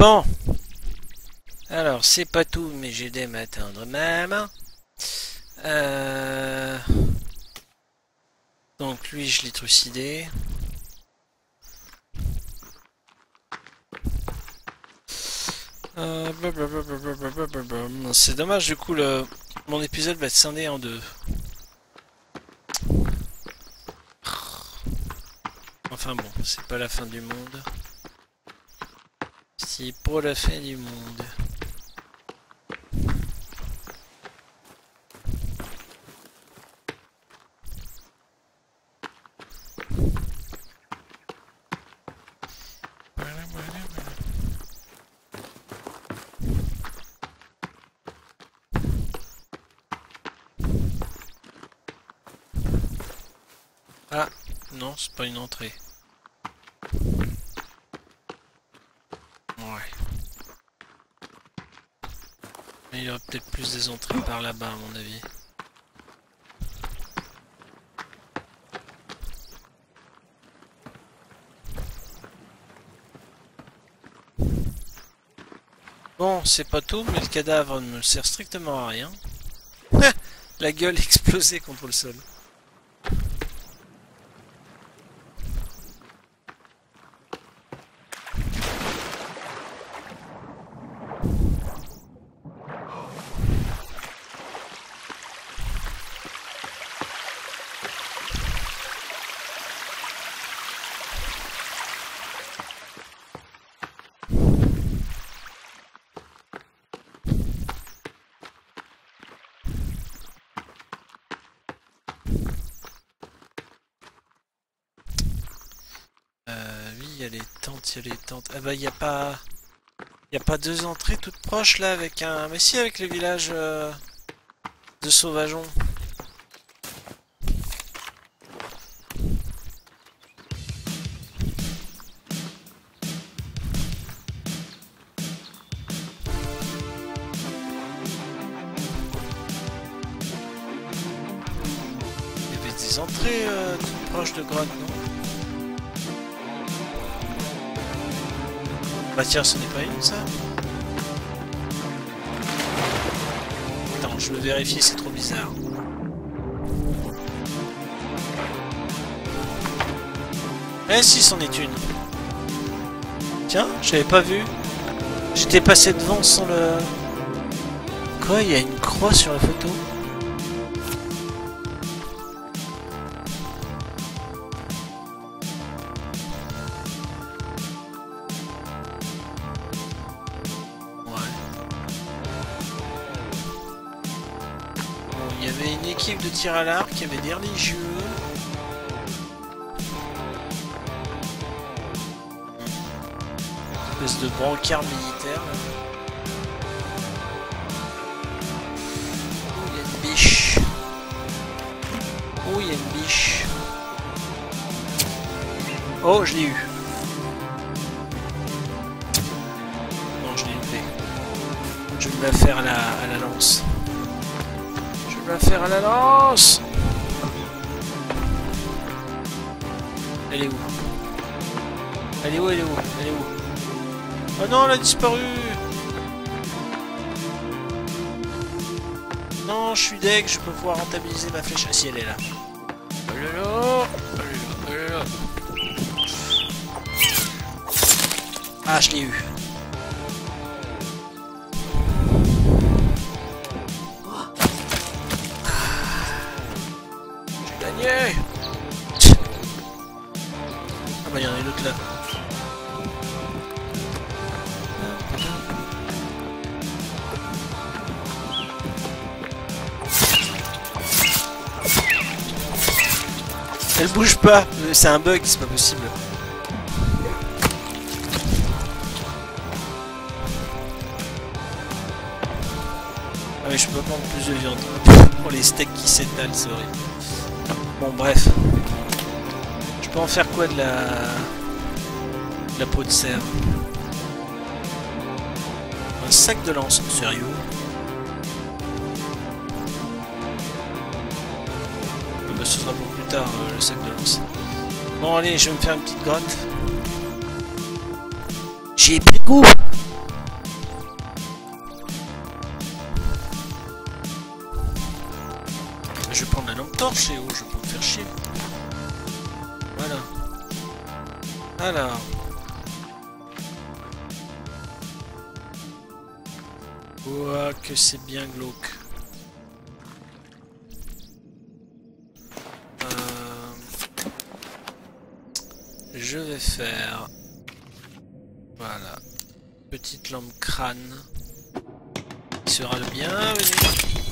Bon. Alors, c'est pas tout, mais j'ai des m'atteindre même. Euh... Donc lui, je l'ai trucidé. C'est dommage, du coup, le... mon épisode va être scindé en deux. Enfin bon, c'est pas la fin du monde. Pour la fin du monde. Ah, non, c'est pas une entrée. Ouais. Mais il y aura peut-être plus des entrées par là-bas, à mon avis. Bon, c'est pas tout, mais le cadavre ne sert strictement à rien. La gueule explosée contre le sol. il y a Ah bah il a pas... Il a pas deux entrées toutes proches là avec un... Mais si avec le village euh, de Sauvageon. Des entrées euh, toutes proches de grottes, non? Bah tiens, ce n'est pas une ça Attends, je veux vérifier, c'est trop bizarre. Eh si, c'en est une. Tiens, j'avais pas vu. J'étais passé devant sans le... Quoi, il y a une croix sur la photo? À l'arc, il y avait des religieux. Espèce de brancard militaire. là. Oh, il y a une biche. Oh, il y a une biche. Oh, je l'ai eu. Non, je l'ai loupé. Je vais me la faire à Faire à la lance Elle est où? Elle est où Elle est où? Elle est où? Oh non, elle a disparu Non, je suis deg, je peux pouvoir rentabiliser ma flèche. Ah si, elle est là. Elle est là là, elle est là. Ah, je l'ai eu. C'est un bug, c'est pas possible. Ah mais je peux pas prendre plus de viande. Pour les steaks qui s'étalent, c'est horrible. Bon bref. Je peux en faire quoi de la... de la peau de cerf Un sac de lance, sérieux? Ah bah, ce sera plus euh, le sac de lance. Bon allez, je vais me faire une petite grotte. J'ai pris goût Je vais prendre la lampe torche et oh, je peux me faire chier. Voilà. Alors. Ouah, que c'est bien glauque. Je vais faire... Voilà. Petite lampe crâne. sera le bienvenu.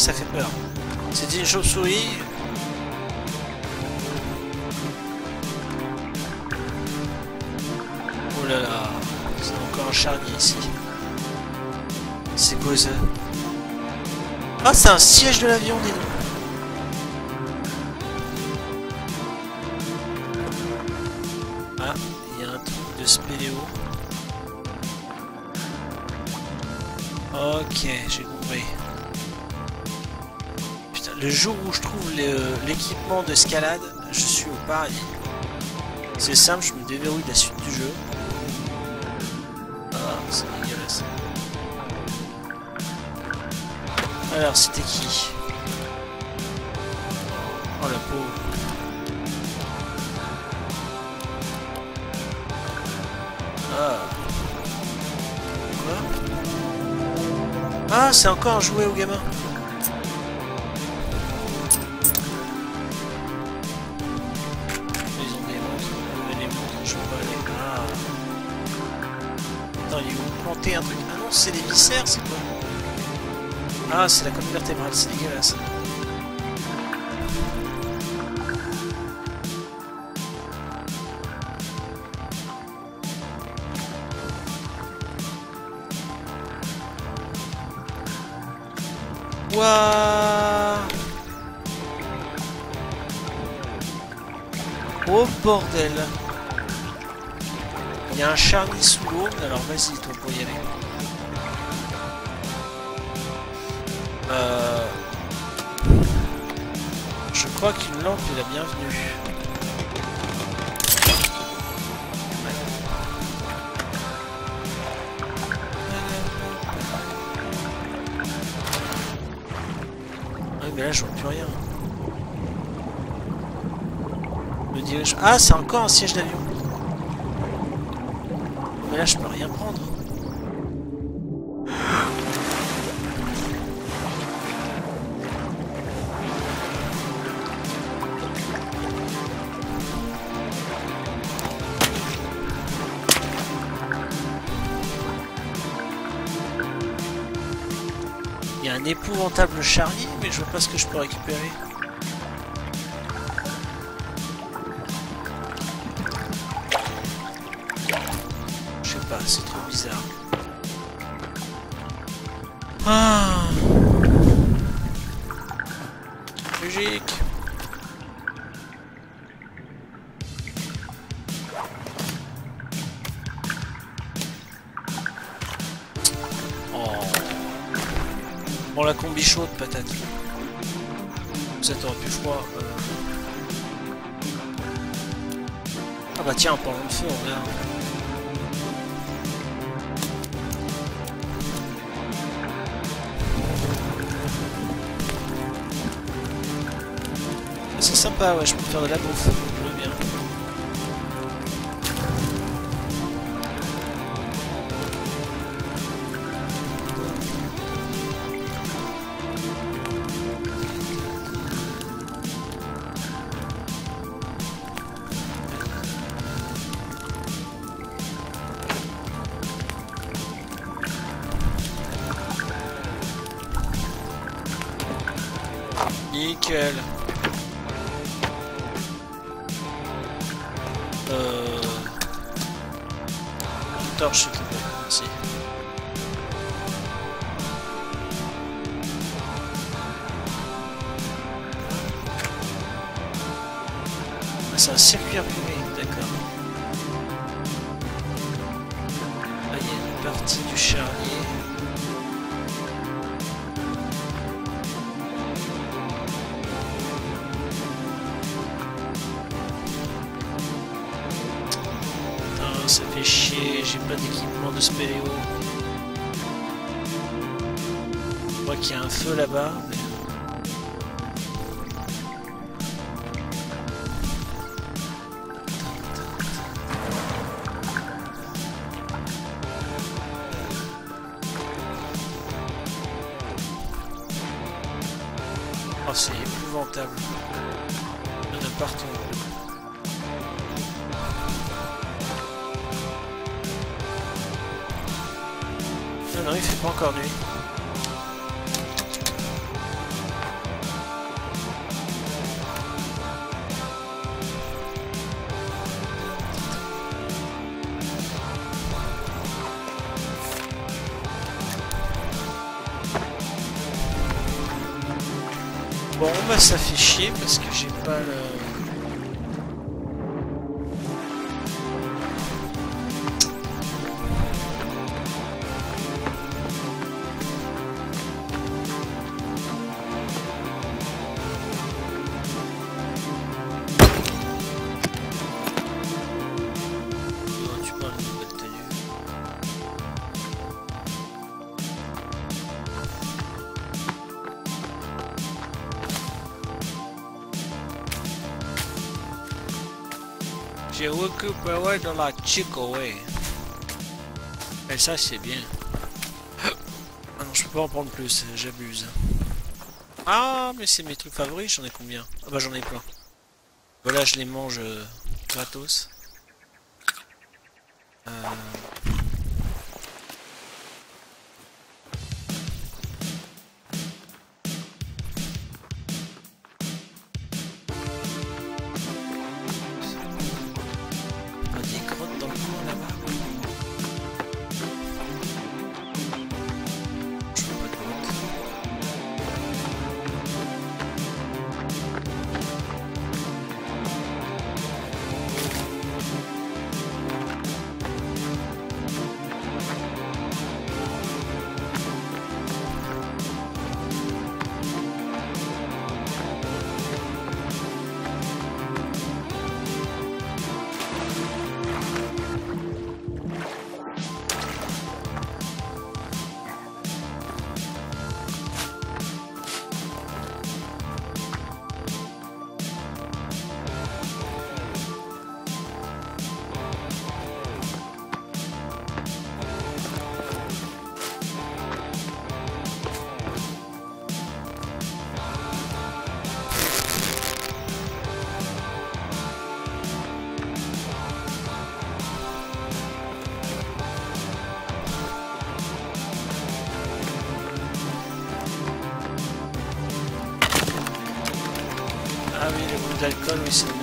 Ça fait peur. C'est une chauve-souris. Oh là là, c'est encore un charnier ici. C'est quoi ça? Ah, c'est un siège de l'avion. Ah, il y a un truc de spéléo. Ok, j'ai. Le jour où je trouve l'équipement d'escalade, je suis au paradis. C'est simple, je me déverrouille la suite du jeu. Ah, c'est dégueulasse. Alors, c'était qui? Oh la pauvre. Ah. Quoi? Ah, c'est encore un jouet au gamin. C'est quoi Ah, c'est la colonne vertébrale, c'est dégueulasse. Wouah Oh bordel Il y a un charny sous l'eau, alors vas-y toi pour y aller. Euh... Je crois qu'une lampe est la bienvenue. Ouais, mais là je vois plus rien. Le. Ah, c'est encore un siège d'avion. Mais là je peux rien prendre. Épouvantable charnier, mais je vois pas ce que je peux récupérer. La combi chaude peut-être. Ça t'aurait plus froid. Euh. Ah bah tiens, en parlant de feu, on regarde. C'est sympa, ouais, je peux faire de la bouffe. C'est un circuit imprimé, d'accord. Là, il y a une partie du charnier. Putain, ça fait chier, j'ai pas d'équipement de spéléo. Je vois qu'il y a un feu là-bas. mais- Bon, bah ça fait chier parce que j'ai pas le... la chicoé. Et ça, c'est bien. Ah non, je peux pas en prendre plus, j'abuse. Ah, mais c'est mes trucs favoris, j'en ai combien? Ah bah j'en ai plein. Voilà, je les mange euh, gratos. D'alcool, oui, c'est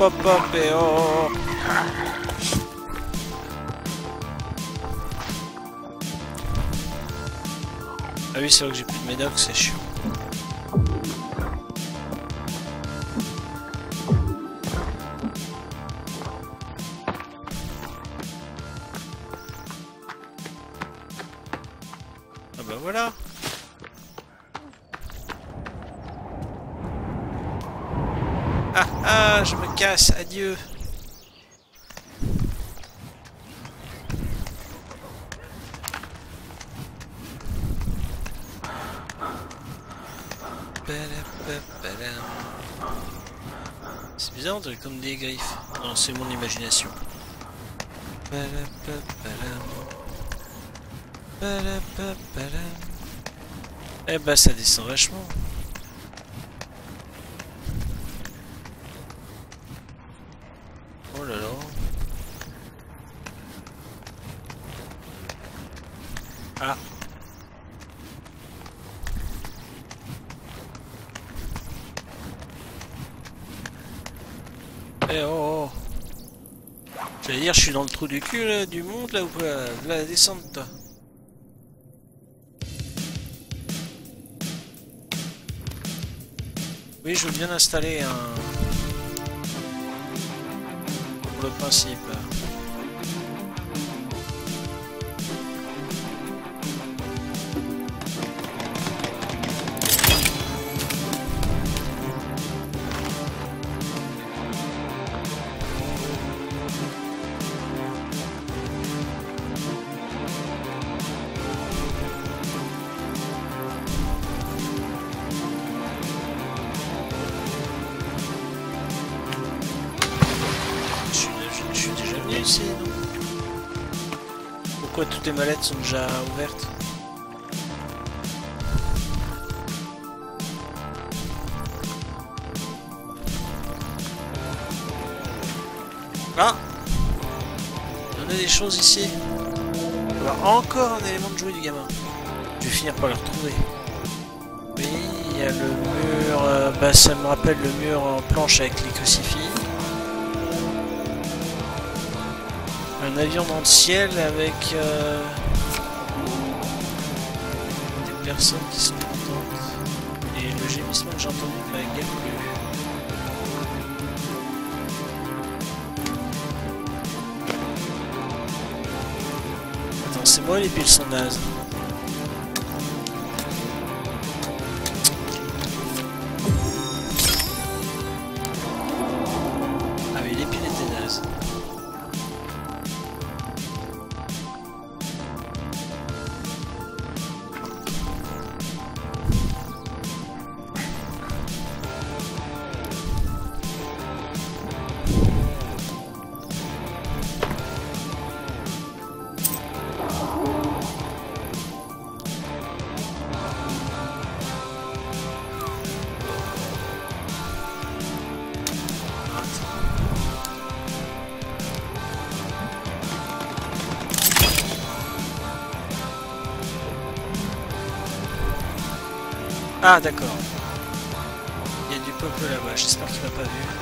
hop hop eh, oh. Ah oui c'est vrai que j'ai plus de médoc, c'est chiant. C'est bizarre, on comme des griffes. Non, c'est mon imagination. Eh bah ça descend vachement. Oh là là. Ah. Eh oh, oh. J'allais dire, je suis dans le trou du cul du monde là ou quoi La descente. Oui, je veux bien installer un... Pour le principe. Toutes les mallettes sont déjà ouvertes Ah Il y a des choses ici. Alors, encore un élément de jouet du gamin. Je vais finir par le retrouver. Oui, il y a le mur... euh, bah, ça me rappelle le mur en planche avec les crucifix. Un avion dans le ciel avec euh, des personnes qui sont contentes. Et le gémissement que j'ai entendu m'a guère. Attends, c'est moi les piles sont nazes. Ah d'accord. Il y a du peuple là-bas, j'espère qu'il m'a pas vu.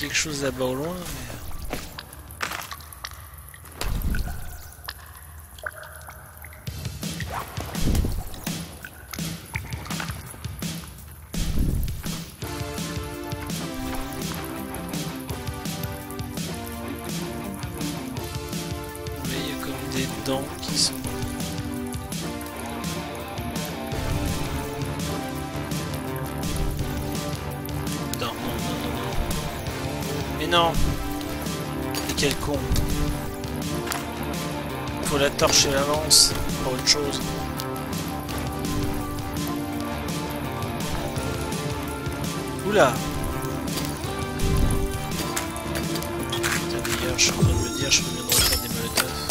Quelque chose là-bas au loin, la torche et la lance, pour autre chose. Oula Putain, je suis en train de me dire, je peux bien refaire des molotovs.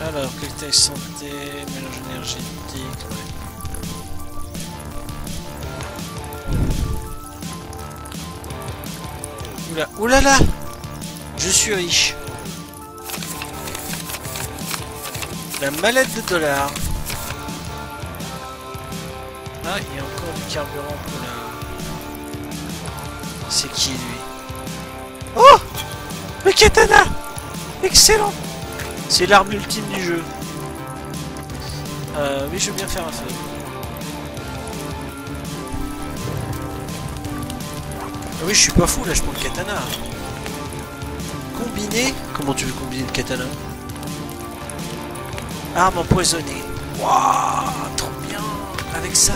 Alors, cocktail santé, mélange énergétique, ouais. Oula, oulala Je suis riche. La mallette de dollars. Ah, il y a encore du carburant pour la... C'est qui lui Oh Le katana Excellent C'est l'arme ultime du jeu. Euh, oui, je veux bien faire un feu. Ah oui, je suis pas fou, là, je prends le katana. Combiner Comment tu veux combiner le katana? Arme empoisonnée. Waouh Trop bien Avec ça.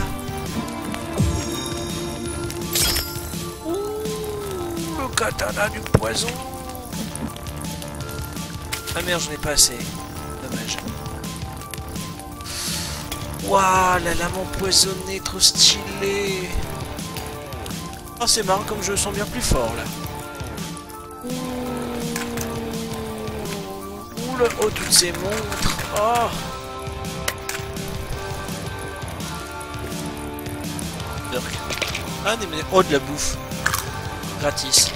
Ouh, le katana du poison. Ah merde, j'en ai pas assez. Dommage. Waouh, la lame empoisonnée, trop stylé. Oh, c'est marrant comme je sens bien plus fort là. Ouh, le haut toutes ces montres. Oh. Ah, des... oh, de la bouffe. Gratis.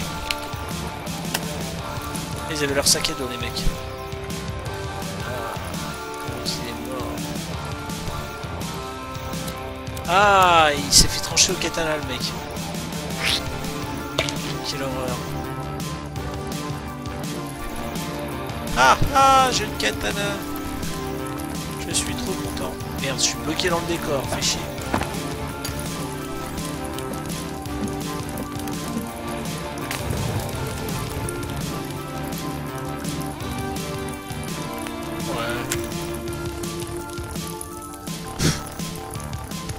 Ils avaient leur sac à dos, les mecs. Ah, il est mort. Ah, s'est fait trancher au katana, le mec. Quelle horreur. Ah ah, j'ai le katana. Je suis trop content. Merde, je suis bloqué dans le décor, fais chier. Ouais.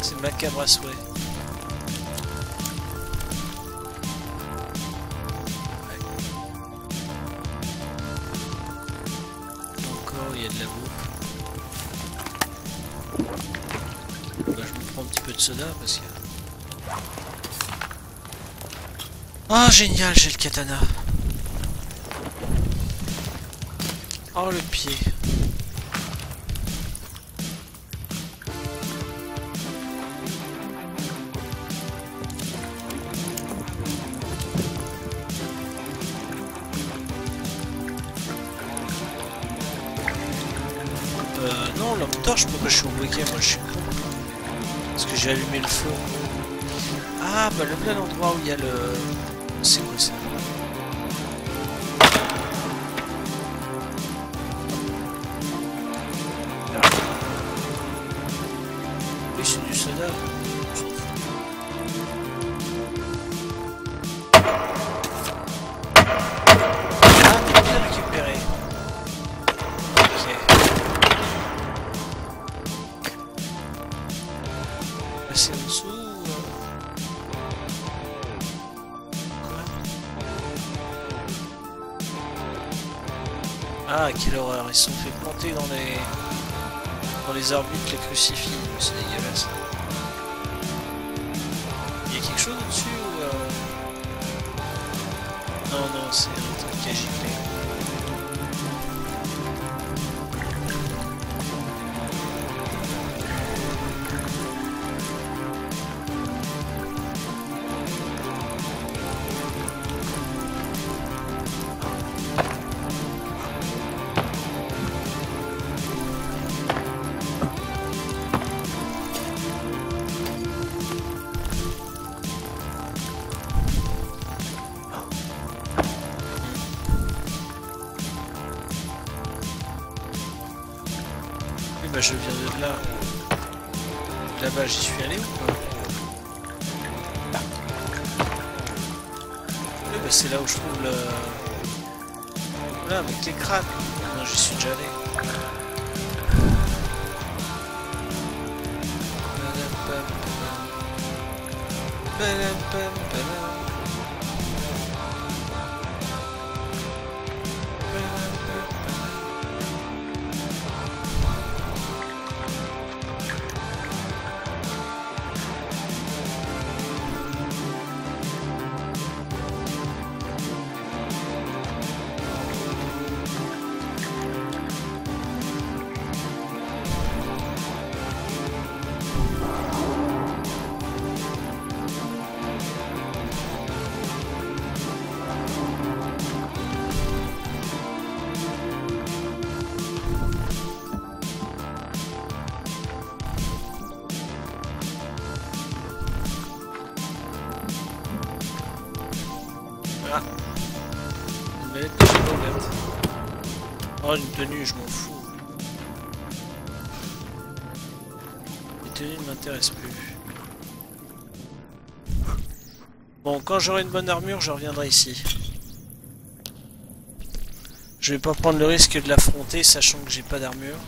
C'est macabre à souhait. Ah, génial, j'ai le katana. Oh, le pied. Euh, non, lampe torche, pourquoi je suis au briquet Moi, je suis. Parce que j'ai allumé le feu. Ah, bah le plein endroit où il y a le... Ah, récupéré. Ok. Passer en dessous Ah, quelle horreur, ils se sont fait planter dans les... Dans les arbutres, les crucifix, c'est dégueulasse. Bah, je viens de là. Là-bas j'y suis allé bah, c'est là où je trouve le... Là avec les crânes. Non j'y suis déjà allé. Oh, une tenue, je m'en fous. Les tenues ne m'intéressent plus. Bon, quand j'aurai une bonne armure, je reviendrai ici. Je vais pas prendre le risque de l'affronter, sachant que j'ai pas d'armure.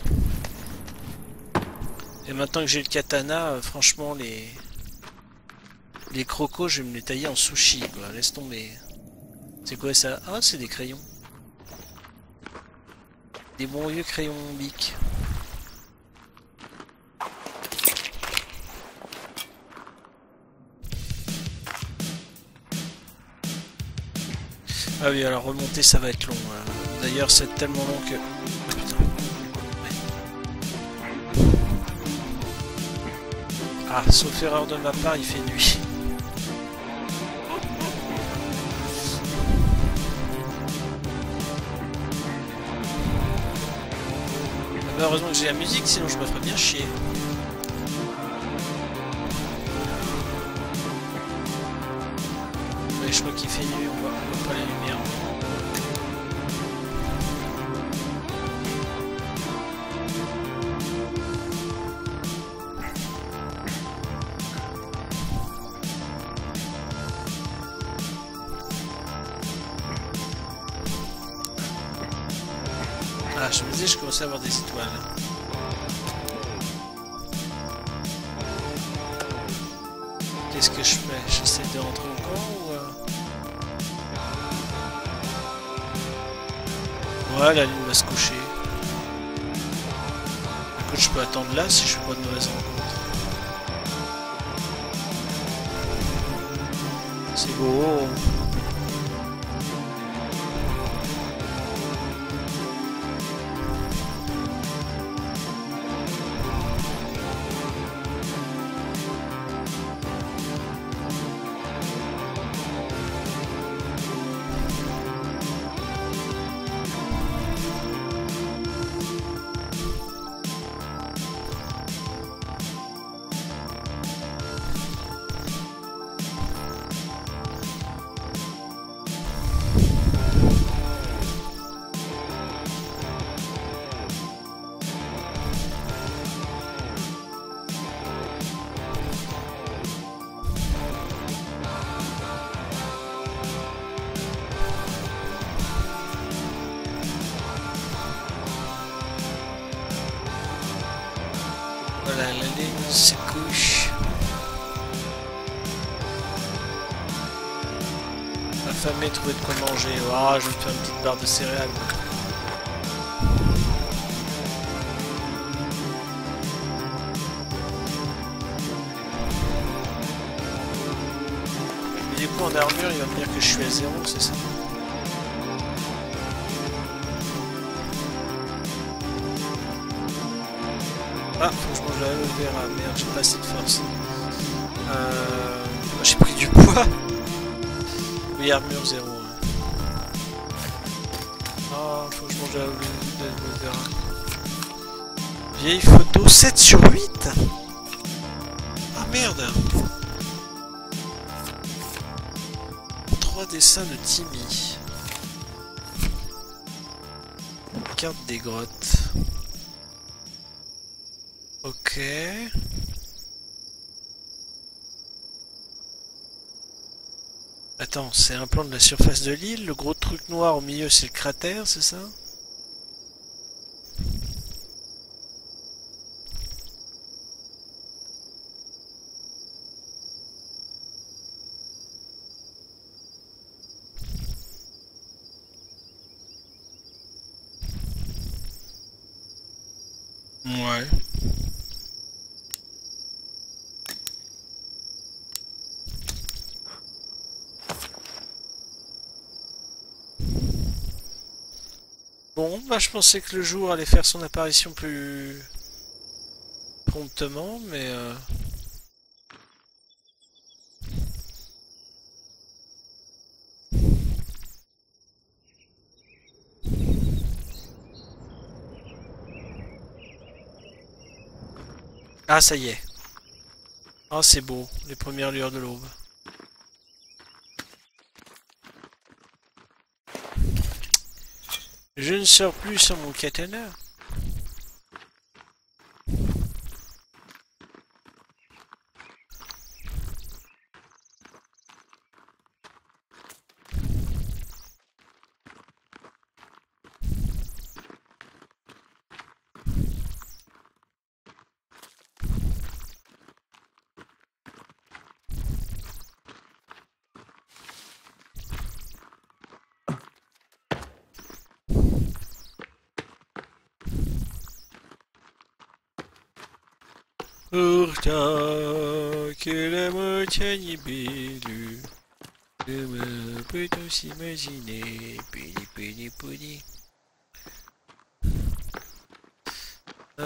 Et maintenant que j'ai le katana, euh, franchement, les... Les crocos, je vais me les tailler en sushi, quoi. Laisse tomber. C'est quoi ça? Ah, c'est des crayons. Des bons vieux crayons bic. Ah oui, alors remonter, ça va être long. D'ailleurs, c'est tellement long que... Ah, sauf erreur de ma part, il fait nuit. Heureusement que j'ai la musique, sinon je me ferais bien chier. Mais je crois qu'il fait nuit, Oh, je vais faire une petite barre de céréales. Du coup, en armure, il va me dire que je suis à zéro, c'est ça? Ah, faut que je mange la. Ah merde, j'ai pas assez de force. Euh... J'ai pris du poids. Oui, armure 0. Vieille photo 7 sur 8 Ah merde 3 dessins de Timmy. Carte des grottes. Ok. Attends, c'est un plan de la surface de l'île. Le gros truc noir au milieu, c'est le cratère, c'est ça? Ouais. Bon, bah je pensais que le jour allait faire son apparition plus promptement, mais... Euh... Ah, ça y est. Ah, c'est beau, les premières lueurs de l'aube. Je ne sors plus sans mon katana. Pourtant que la montagne est belle, comment peut-on s'imaginer Puni, puni, puni. Ah.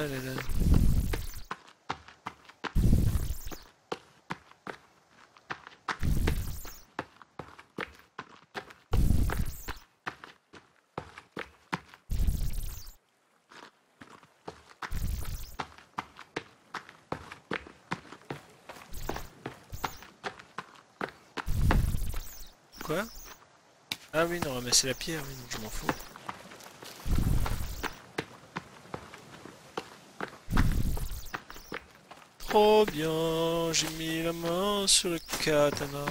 Quoi Ah oui, non, ramasser la pierre, oui, donc je m'en fous. Trop bien, j'ai mis la main sur le katana.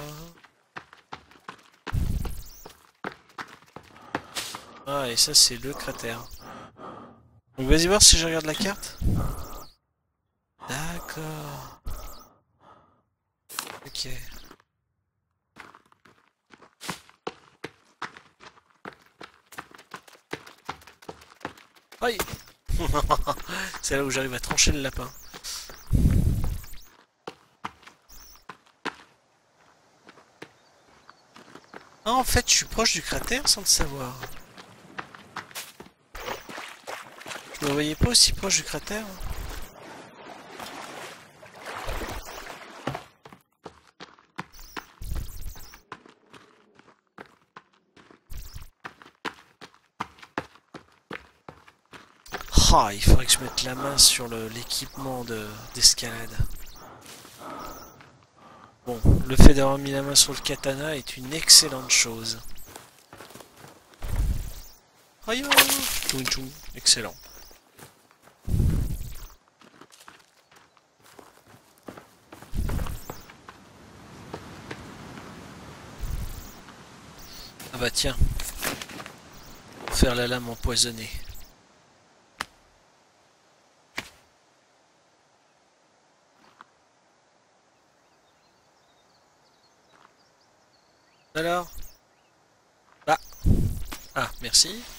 Ah, et ça, c'est le cratère. Donc, vas-y voir si je regarde la carte. D'accord. Ok. Aïe C'est là où j'arrive à trancher le lapin. Ah, en fait, je suis proche du cratère sans le savoir. Je me voyais pas aussi proche du cratère. Ah, il faudrait que je mette la main sur l'équipement d'escalade. bon, le fait d'avoir mis la main sur le katana est une excellente chose. Aïe, excellent. Ah bah tiens, faire la lame empoisonnée. Alors Bah. Ah,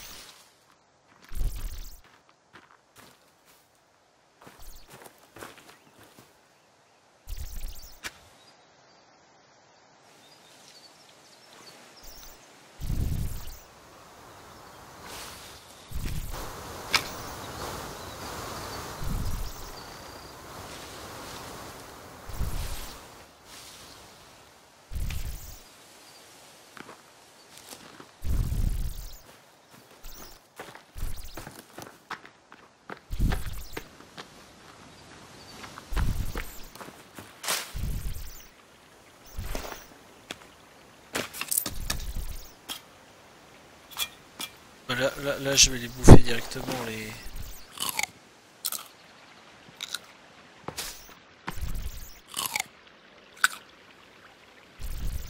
Là, là, là, je vais les bouffer directement les...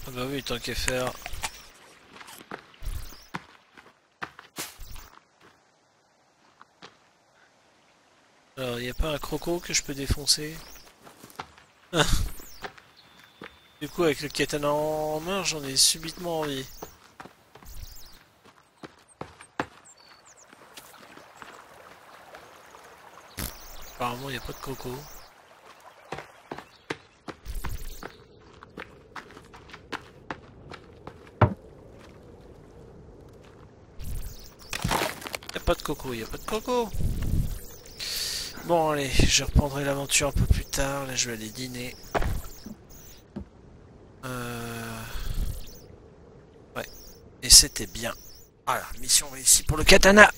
Ah bah oui, tant qu'à faire... Alors, y a pas un croco que je peux défoncer? Du coup, avec le katana en main, j'en ai subitement envie. Il n'y a pas de coco. Il a pas de coco, il n'y a pas de coco. Bon, allez, je reprendrai l'aventure un peu plus tard. Là, je vais aller dîner. Euh... Ouais. Et c'était bien. Voilà, mission réussie pour le katana.